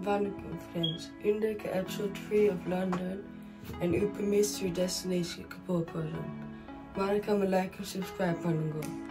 Vanuc friends, Indek at Shore 3 of London and Upamist Mystery your destination Kapil Program. Marakam like and subscribe on the.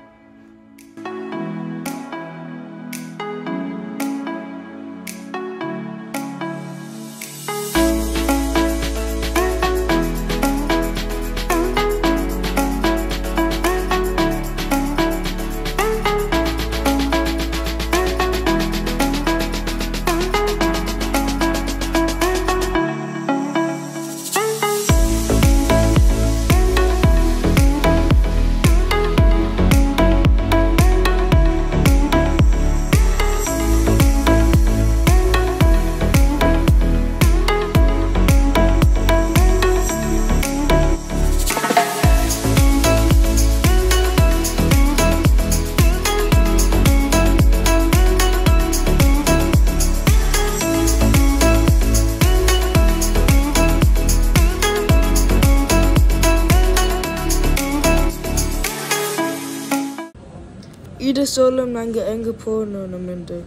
Ida Solom nange engepone namente.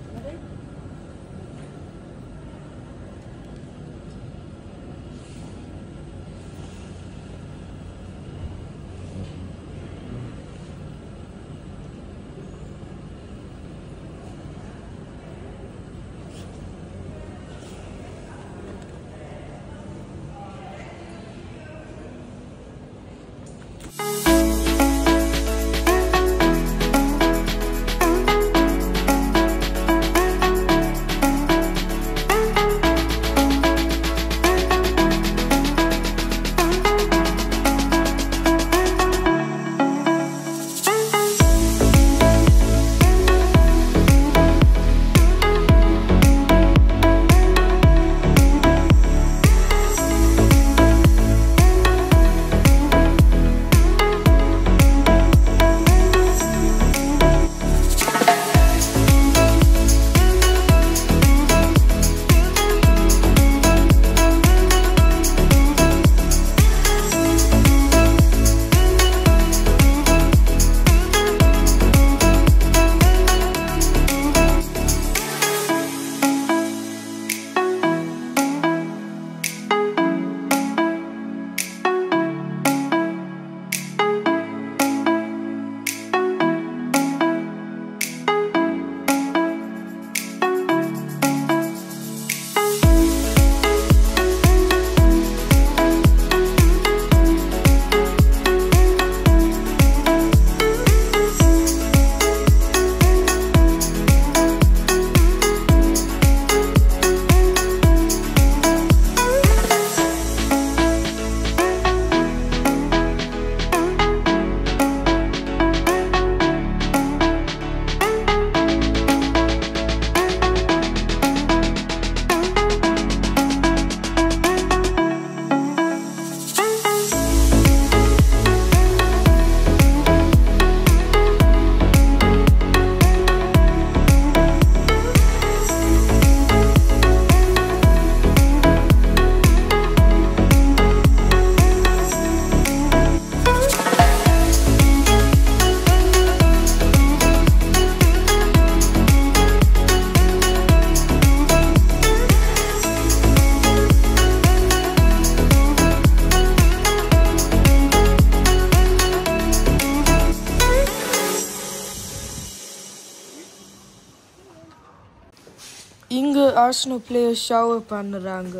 Arsenal player shower பண்ணுறாங்க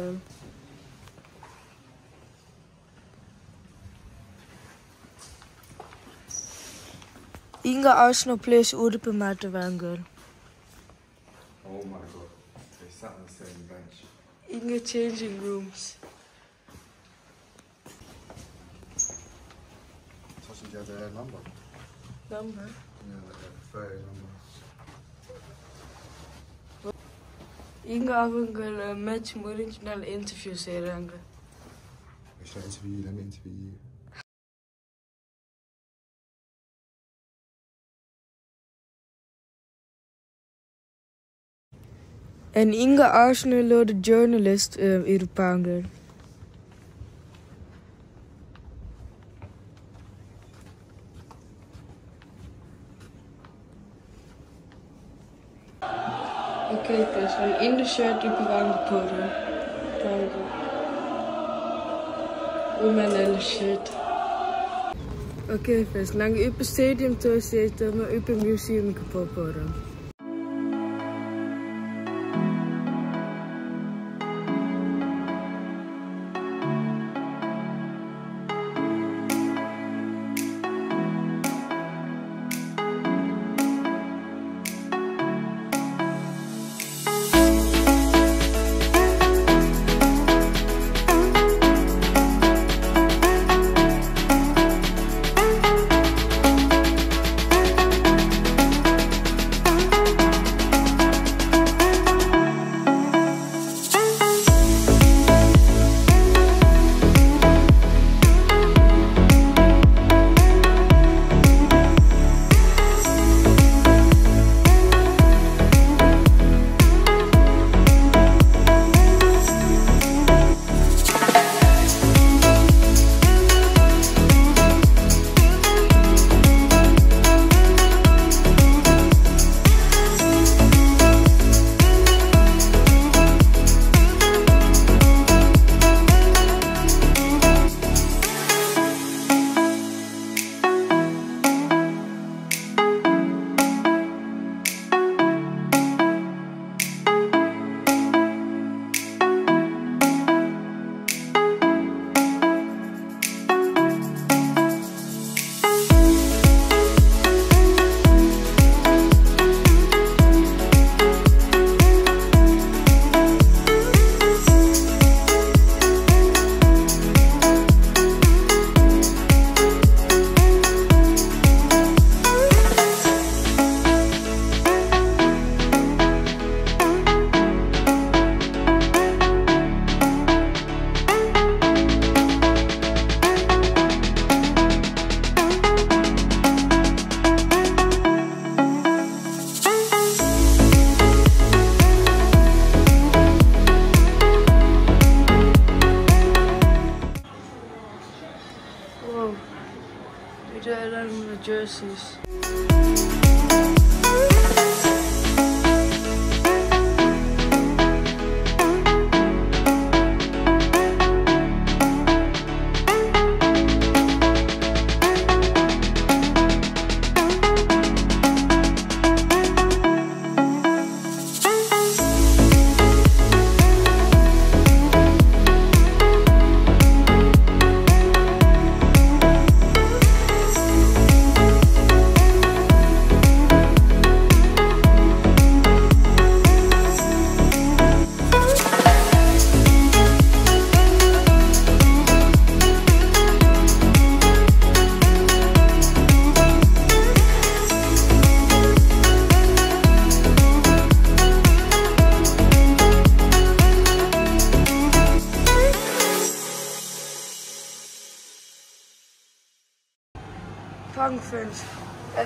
இங்க Arsenal players உடுப்பு மாட்டுவாங்க Oh my god, they sat on the same bench. இங்க changing rooms Touching the other number. Number Yeah, like a 30 number. இங்க அவங்க match முடிஞ்ச நாள் interview செய்கிறாங்க Should I interview you? Let me interview you. En இங்க ஆர்சனலோட journalist இருப்பாங்க Geldbörse. Ein indischer Typ Bankode. Danke. Und mein anderes Schild. Okay, fast lange über Stadium durchsetzen, aber über Museum gebaut.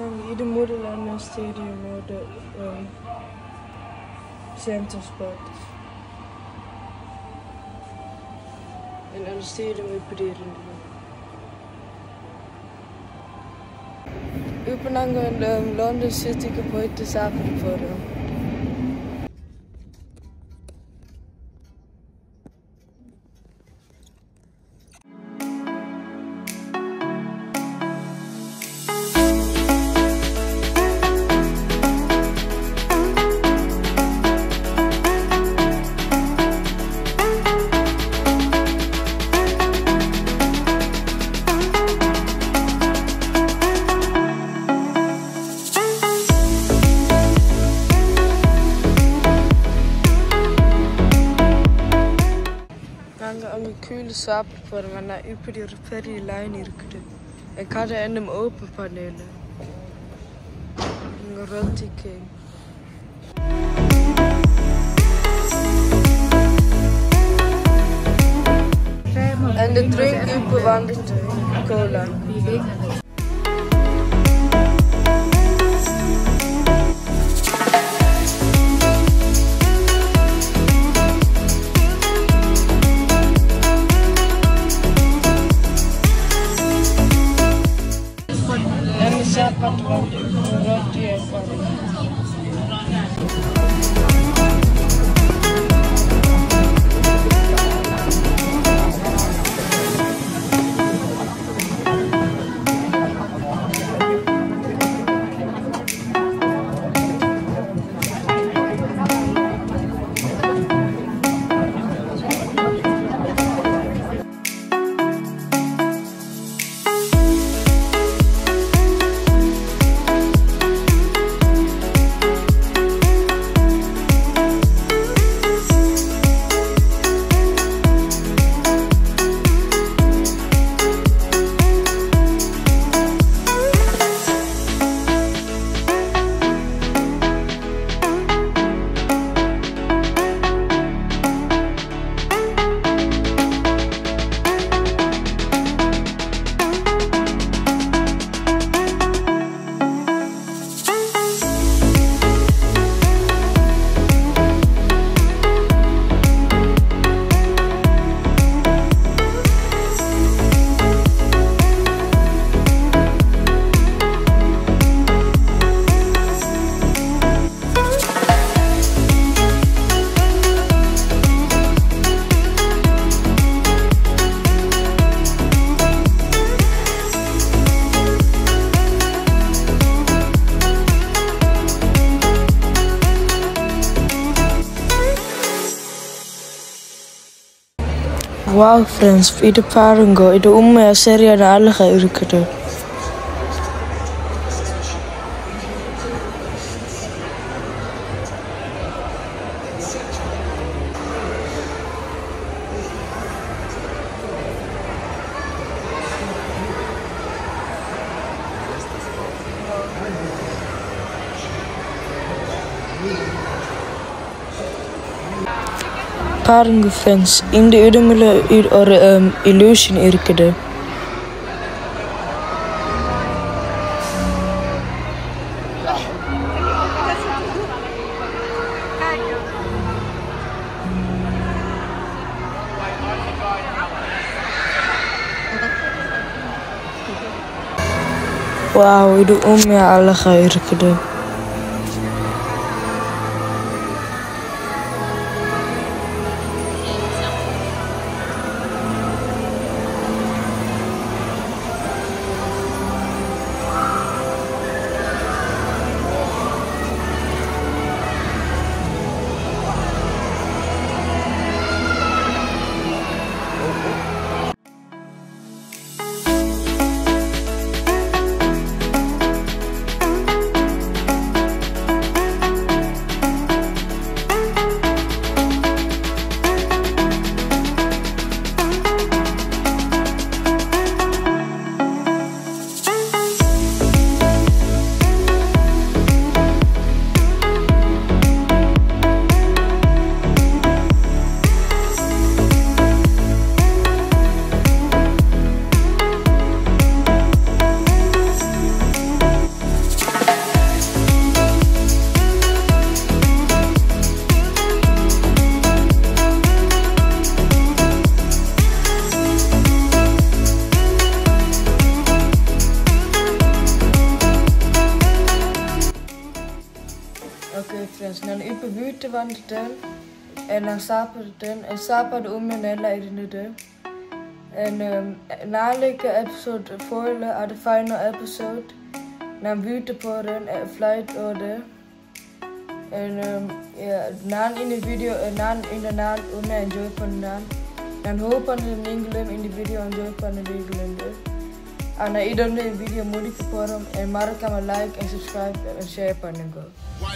denk ieder moederland een stadium met de um, ehm, centersport. En dan Ik ben preren. Upenangen London City gebouwd te zaken. சாப்பிட போறோம் ஆனா இப்படி ஒரு பெரிய line இருக்குது என் கடை இன்னும் open பண்ணல இங்க ரொட்டிக்கு En de drink இப்போ வந்துட்டு Cola wow, friends, wie de parango, de umme, serie, de alle geurkerde. பாருங்க ஃப்ரெண்ட்ஸ் இந்த இடமில் ஒரு illusion இருக்குது வாவ் இது உண்மையா அழகா இருக்குது வீட்டு வந்துட்டேன் and நான் சாப்பிட்டுட்டேன் என் சாப்பாடு உண்மை நல்லா இருந்தது and um, நாளைக்கு எபிசோட் ஃபோரில் அது ஃபைனல் எபிசோட் நான் வீட்டு போகிறேன் ஃப்ளைட்டோடு and um, yeah, நான் இந்த வீடியோ நான் இந்த நாள் உண்மை என்ஜாய் பண்ணேன் நான் ஹோப் பண்ணுறேன் நீங்களும் இந்த வீடியோ என்ஜாய் பண்ணுவீங்களு ஆனால் இதோட வீடியோ முடிக்க போகிறோம் மறக்காம லைக் அண்ட் சப்ஸ்கிரைப் ஷேர் பண்ணுங்க Why